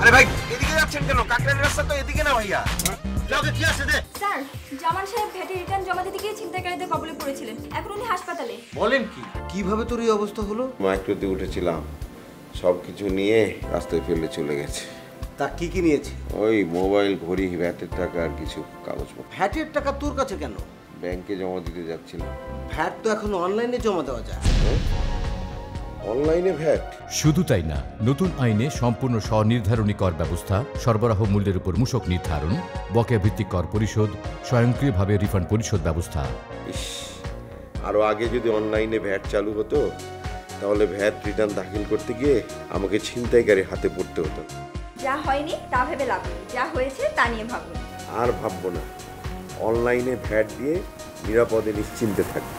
আরে ভাই এদিকে যাচ্ছেন কেন? কাকরাইল রাস্তা তো এদিকে না ভাইয়া। লগে কি আছে দে। স্যার জামান সাহেব ভ্যাটের রিটার্ন জমা দিতে গিয়ে ছিনতাইকারীদের কবলে পড়েছিলেন। এখন উনি হাসপাতালে। বলেন কি কীভাবে তোর এই অবস্থা হলো? মাইক্রোতে উঠেছিলাম। সব কিছু নিয়ে রাস্তায় ফেলে চলে গেছে। তা কি কি নিয়েছে? ওই মোবাইল ঘড়ি ব্যাটের টাকা আর কিছু কাগজপত্র। ভ্যাটের টাকা তোর কাছে কেন? ব্যাংকে জমা দিতে যাচ্ছিলাম। ভ্যাট তো এখন অনলাইনে জমা দেওয়া যায়। অনলাইনে ভ্যাট? শুধু তাই না নতুন আইনে সম্পূর্ণ স্বনির্ধারণী কর ব্যবস্থা সরবরাহ মূল্যের উপর মূসক নির্ধারণ বকেয়া ভিত্তিক কর পরিশোধ স্বয়ংক্রিয়ভাবে রিফান্ড পরিশোধ ব্যবস্থা। ইস আরও আগে যদি অনলাইনে ভ্যাট চালু হতো তাহলে ভ্যাট রিটার্ন দাখিল করতে গিয়ে আমাকে ছিনতাইকারীর হাতে পড়তে হতো। যা হয়নি তা ভেবে লাভ নেই। যা হয়েছে তা নিয়ে ভাবুন। আর ভাববো না। অনলাইনে ভ্যাট দিয়ে নিরাপদে নিশ্চিন্তে থাকব।